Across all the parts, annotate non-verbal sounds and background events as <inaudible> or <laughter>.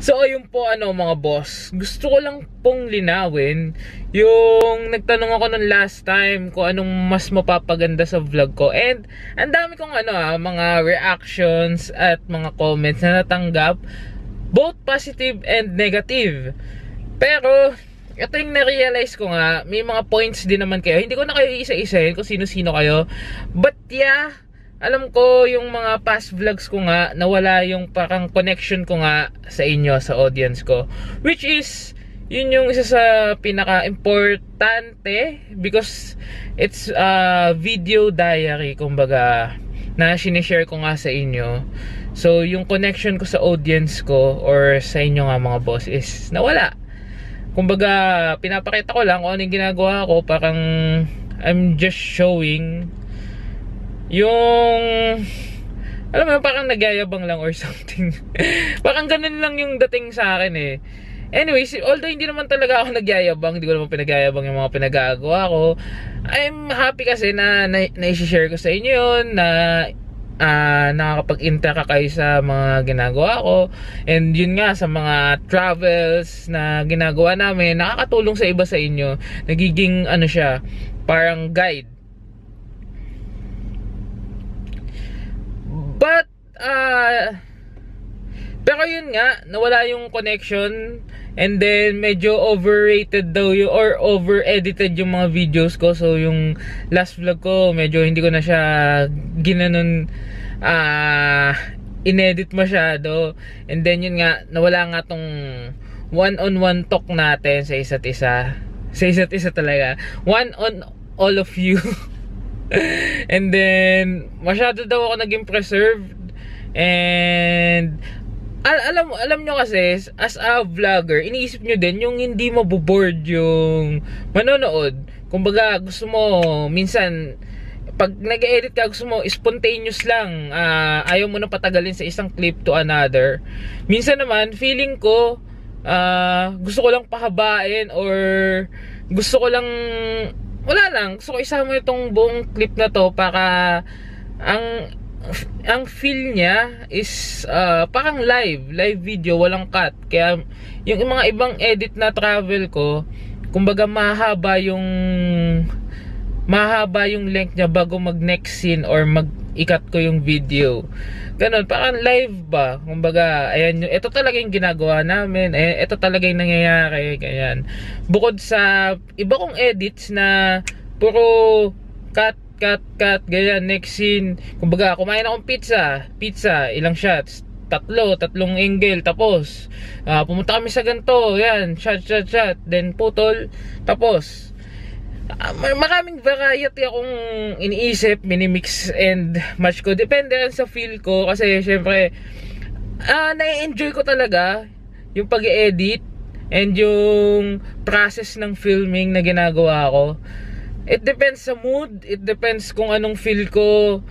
So, ayun po ano mga boss. Gusto ko lang pong linawin yung nagtanong ako nung last time kung anong mas mapapaganda sa vlog ko. And ang dami kong ano ah, mga reactions at mga comments na natanggap. Both positive and negative. Pero, ito yung na-realize ko nga, may mga points din naman kayo. Hindi ko na kayo isa-isahin kung sino-sino kayo. But yeah, alam ko yung mga past vlogs ko nga nawala yung parang connection ko nga sa inyo sa audience ko. Which is yun yung isa sa pinaka importante because it's a video diary kumbaga na sinishare ko nga sa inyo. So yung connection ko sa audience ko or sa inyo nga mga boss is nawala. Kumbaga pinapakita ko lang kung ano yung ginagawa ko. Parang I'm just showing yung alam mo parang nagyayabang lang or <laughs> something. Parang ganun lang yung dating sa akin eh. Anyways although hindi naman talaga ako nagyayabang hindi ko naman pinagyayabang yung mga pinagagawa ko I'm happy kasi na na-share ko sa inyo yun na uh, nakakapag-interact kayo sa mga ginagawa ko. And yun nga sa mga travels na ginagawa namin nakakatulong sa iba sa inyo. Nagiging ano siya parang guide But, uh, pero yun nga, nawala yung connection and then medyo overrated daw yung or over-edited yung mga videos ko. So yung last vlog ko, medyo hindi ko na siya ginanon uh, inedit masyado. And then yun nga, nawala nga tong one-on-one talk natin sa isa't isa. Sa isa't isa talaga. One on all of you. <laughs> <laughs> and then, masyado daw ako naging preserved. And, al alam alam nyo kasi, as a vlogger, iniisip nyo din yung hindi maboboard yung manonood. Kumbaga, gusto mo, minsan, pag nag-edit ka, gusto mo, spontaneous lang. Uh, ayaw mo na patagalin sa isang clip to another. Minsan naman, feeling ko, uh, gusto ko lang pahabain or gusto ko lang wala lang. So, isama mo itong buong clip na to para ang ang feel niya is uh, parang live, live video, walang cut. Kaya yung mga ibang edit na travel ko, kumbaga mahaba yung mahaba yung length niya bago mag next scene or mag ikat ko yung video. Ganon, parang live ba? Kumbaga, ayan ito talaga yung ginagawa namin. Eh, ito talaga yung nangyayari. Ganyan. Bukod sa iba kong edits na puro cut, cut, cut, ganyan, next scene. Kumbaga, kumain akong pizza. Pizza, ilang shots? Tatlo, tatlong angle, tapos. Uh, pumunta kami sa ganito, yan, shot, shot, shot. Then putol, tapos uh, maraming variety akong iniisip, minimix and match ko. Depende yan sa feel ko kasi syempre uh, na-enjoy ko talaga yung pag-edit and yung process ng filming na ginagawa ko. It depends sa mood, it depends kung anong feel ko.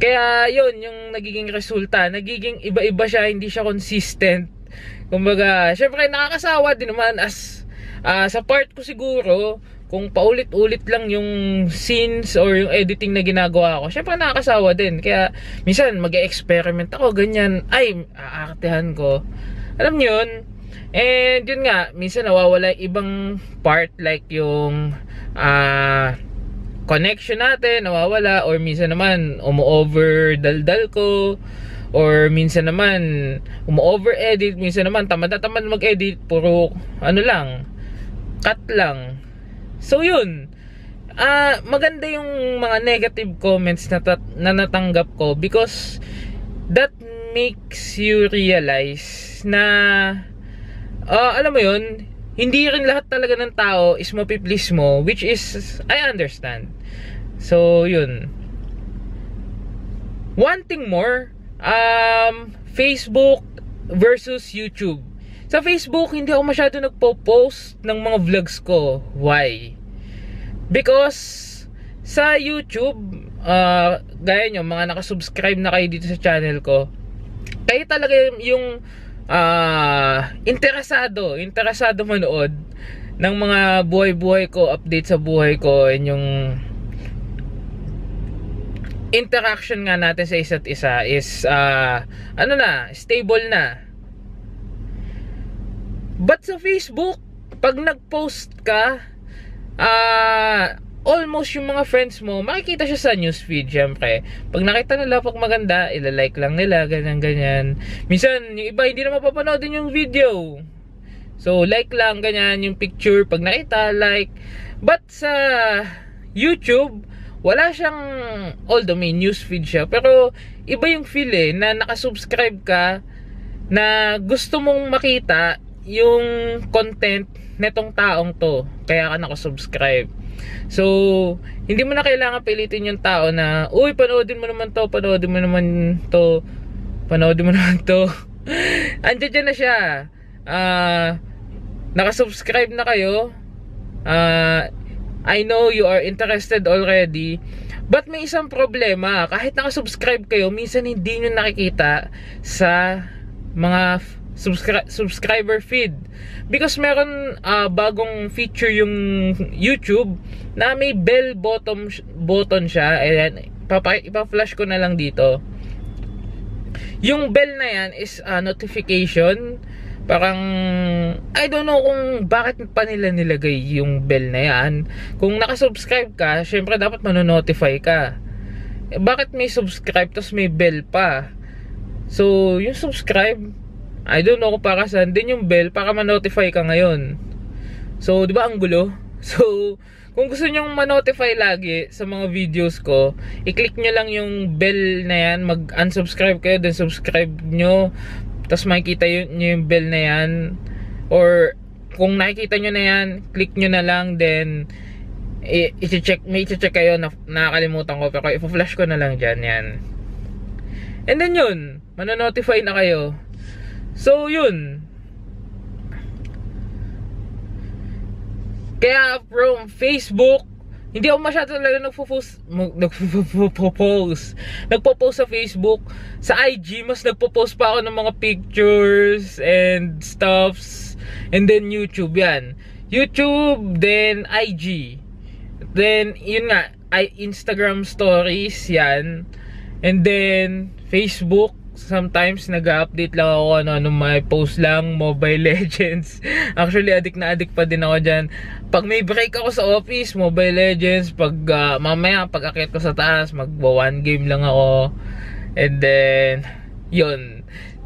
Kaya yun, yung nagiging resulta, nagiging iba-iba siya, hindi siya consistent. Kumbaga, syempre nakakasawa din naman as uh, sa part ko siguro, kung paulit-ulit lang yung scenes or yung editing na ginagawa ko, syempre nakakasawa din. Kaya minsan mag-experiment ako, ganyan, ay, aartehan ko. Alam niyo yun? And yun nga, minsan nawawala ibang part like yung uh, connection natin, nawawala. Or minsan naman, umu-over daldal ko. Or minsan naman, umu-over edit. Minsan naman, tamad na tamad mag-edit. Puro, ano lang, cut lang So yun, uh, maganda yung mga negative comments na, na natanggap ko because that makes you realize na uh, alam mo yun, hindi rin lahat talaga ng tao is mapiplease mo which is, I understand. So yun. One thing more, um, Facebook versus YouTube sa Facebook, hindi ako masyado nagpo-post ng mga vlogs ko. Why? Because sa YouTube, uh, gaya nyo, mga nakasubscribe na kayo dito sa channel ko, kayo talaga yung uh, interesado, interesado manood ng mga buhay-buhay ko, update sa buhay ko, and yung interaction nga natin sa isa't isa is uh, ano na, stable na But sa Facebook, pag nag-post ka, uh, almost yung mga friends mo, makikita siya sa newsfeed, syempre. Pag nakita nila pag maganda, ilalike lang nila, ganyan, ganyan. Minsan, yung iba hindi na mapapanood din yung video. So, like lang, ganyan, yung picture. Pag nakita, like. But sa YouTube, wala siyang, although may newsfeed siya, pero iba yung feel eh, na nakasubscribe ka, na gusto mong makita yung content netong taong to. Kaya ka nakasubscribe. So, hindi mo na kailangan pilitin yung tao na, uy, panoodin mo naman to, panoodin mo naman to, panoodin mo naman to. <laughs> Andiyan dyan na siya. Uh, nakasubscribe na kayo. Uh, I know you are interested already. But may isang problema. Kahit nakasubscribe kayo, minsan hindi nyo nakikita sa mga subscri- subscriber feed. Because meron uh, bagong feature yung YouTube na may bell button button siya. Ayan papa ipa-flash ko na lang dito. Yung bell na yan is uh, notification. Parang I don't know kung bakit pa nila nilagay yung bell na yan. Kung nakasubscribe ka syempre dapat manonotify ka. Eh, bakit may subscribe tapos may bell pa? So yung subscribe I don't know kung para saan. Din yung bell, para ma-notify ka ngayon. So, di ba ang gulo? <laughs> So, kung gusto nyong ma-notify lagi sa mga videos ko, i-click nyo lang yung bell na yan, mag-unsubscribe kayo, then subscribe nyo, tapos makikita nyo yung bell na yan, or kung nakikita nyo na yan, click nyo na lang, then i-check, may i-check kayo, na, nakakalimutan ko, pero i-flash ko na lang dyan, yan. And then yun, manonotify na kayo. So, yun. Kaya from Facebook, hindi ako masyado talaga nagpo-post, nagpo-post, nagpo-post sa Facebook. Sa IG, mas nagpo-post pa ako ng mga pictures and stuffs. And then YouTube, yan. YouTube, then IG. Then, yun nga, I Instagram stories, yan. And then, Facebook, sometimes nag-update lang ako ano, ano may post lang <laughs> Mobile Legends. Actually addict na addict pa din ako dyan. Pag may break ako sa office Mobile Legends pag uh, mamaya pag akit ko sa taas magwa one game lang ako. And then yun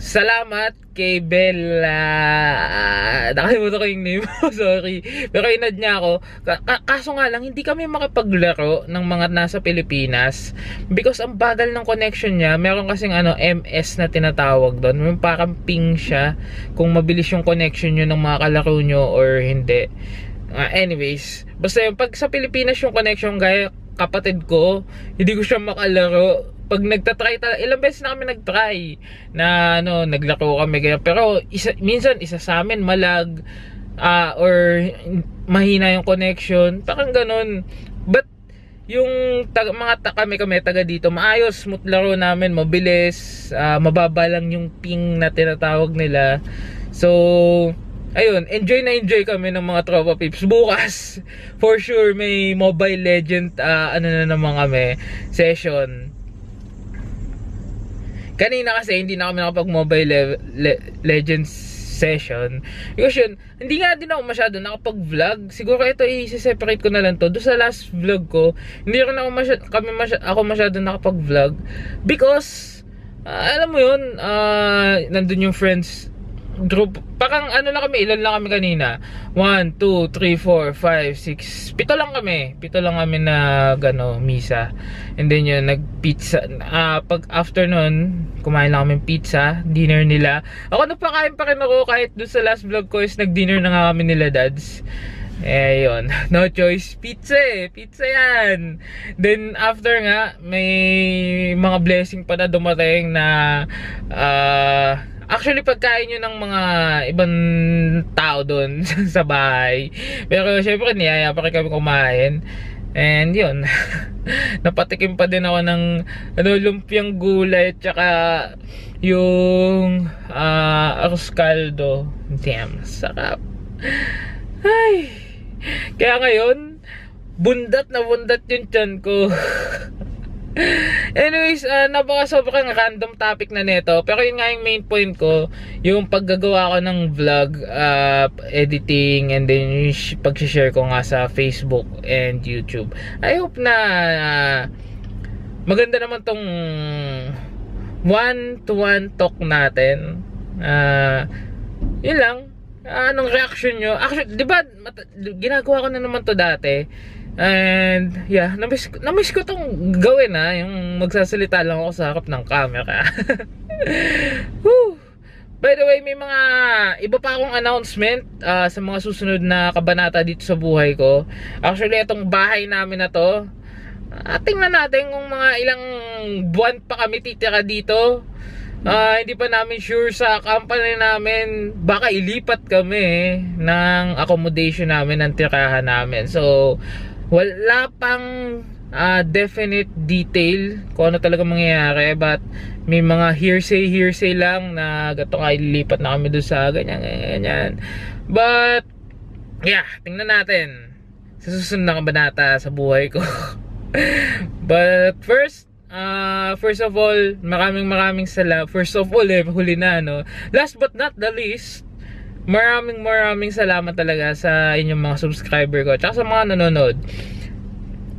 salamat kay Bella. Nakalimutan ko yung name. <laughs> Sorry. Pero inad niya ako. Kaso nga lang, hindi kami makapaglaro ng mga nasa Pilipinas. Because ang bagal ng connection niya. Meron kasing ano, MS na tinatawag doon. May parang ping siya. Kung mabilis yung connection nyo ng mga kalaro nyo or hindi. Uh, anyways, basta yung pag sa Pilipinas yung connection gaya kapatid ko, hindi ko siya makalaro pag nagta-try talaga, ilang beses na kami nag-try na ano, naglaro kami ganyan. Pero isa, minsan isa sa amin malag uh, or mahina yung connection. Parang ganun. But yung taga, mga ta, kami kami taga dito, maayos, smooth laro namin, mabilis, uh, mababa lang yung ping na tinatawag nila. So, ayun, enjoy na enjoy kami ng mga tropa pips. Bukas, for sure, may Mobile Legend, uh, ano na naman kami, session. Kanina kasi hindi na kami nakapag Mobile Le Le Legends session. Because yun, hindi nga din ako masyado nakapag-vlog. Siguro ito i-separate ko na lang to. Doon sa last vlog ko, hindi rin ako masyado, kami masyado, ako masyado nakapag-vlog. Because, uh, alam mo yun, uh, nandun yung friends group, parang ano lang kami, ilan lang kami kanina. 1, 2, 3, 4, 5, 6, pito lang kami. Pito lang kami na gano, misa. And then yun, nag-pizza. Uh, pag afternoon, kumain lang kami pizza, dinner nila. Ako nagpakain pa rin ako kahit doon sa last vlog ko is nag-dinner na nga kami nila dads. Eh, yun. <laughs> No choice. Pizza eh. Pizza yan. Then, after nga, may mga blessing pa na dumating na uh, Actually, pagkain nyo ng mga ibang tao doon <laughs> sa bahay. Pero syempre, niyaya pa rin kami kumain. And yun, <laughs> napatikim pa din ako ng ano, lumpiang gulay at saka yung uh, arroz caldo. Damn, sarap. Ay, kaya ngayon, bundat na bundat yung chan ko. <laughs> <laughs> Anyways, uh, napaka sobrang random topic na nito. Pero yun nga yung main point ko, yung paggagawa ko ng vlog, uh, editing, and then yung pag-share ko nga sa Facebook and YouTube. I hope na uh, maganda naman tong one-to-one talk natin. Uh, yun lang. Anong reaction nyo? Actually, di ba, ginagawa ko na naman to dati And yeah, namiss, namiss ko tong gawin ha, yung magsasalita lang ako sa harap ng camera. <laughs> By the way, may mga iba pa akong announcement uh, sa mga susunod na kabanata dito sa buhay ko. Actually, itong bahay namin na to, uh, tingnan natin kung mga ilang buwan pa kami titira dito. Uh, hindi pa namin sure sa company namin baka ilipat kami eh, ng accommodation namin ng tirahan namin so wala pang uh, definite detail kung ano talaga mangyayari but may mga hearsay hearsay lang na gato nga ililipat na kami doon sa ganyan ganyan but yeah tingnan natin. Sa susunod na kabanata sa buhay ko. <laughs> But first uh, first of all maraming maraming salamat first of all eh huli na no? Last but not the least maraming maraming salamat talaga sa inyong mga subscriber ko tsaka sa mga nanonood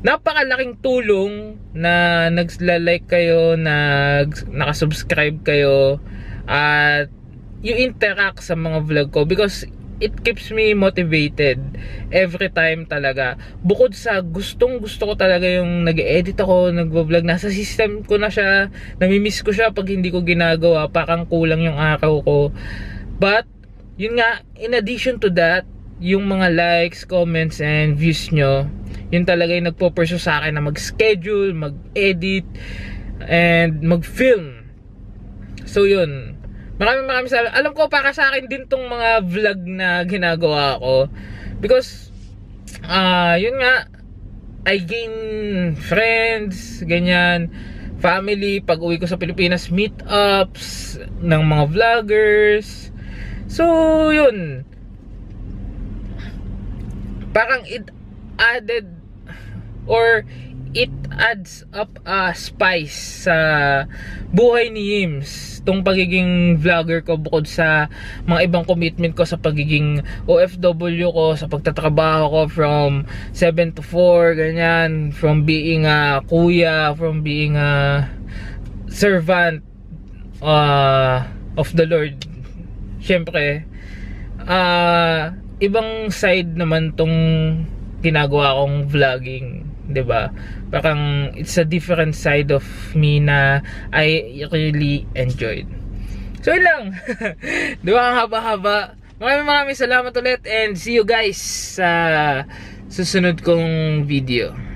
napakalaking tulong na nagla-like kayo nag nakasubscribe kayo at you interact sa mga vlog ko because it keeps me motivated every time talaga. Bukod sa gustong gusto ko talaga yung nag-edit ako, nagvo-vlog, nasa system ko na siya, namimiss ko siya pag hindi ko ginagawa, parang kulang yung araw ko. But yun nga, in addition to that, yung mga likes, comments, and views nyo, yun talaga yung nagpo-pursue sa akin na mag-schedule, mag-edit, and mag-film. So yun. Maraming maraming salamat. Alam ko para sa akin din tong mga vlog na ginagawa ko. Because, ah, uh, yun nga, I gain friends, ganyan, family, pag uwi ko sa Pilipinas, meetups ng mga vloggers, So, yun. Parang it added or it adds up a spice sa buhay ni Yims tong pagiging vlogger ko bukod sa mga ibang commitment ko sa pagiging OFW ko sa pagtatrabaho ko from 7 to 4 ganyan from being a kuya from being a servant uh, of the Lord syempre, uh, ibang side naman tong ginagawa kong vlogging, 'di ba? Parang it's a different side of me na I really enjoyed. So yun lang. <laughs> 'Di ba ang haba-haba? Maraming maraming salamat ulit and see you guys sa susunod kong video.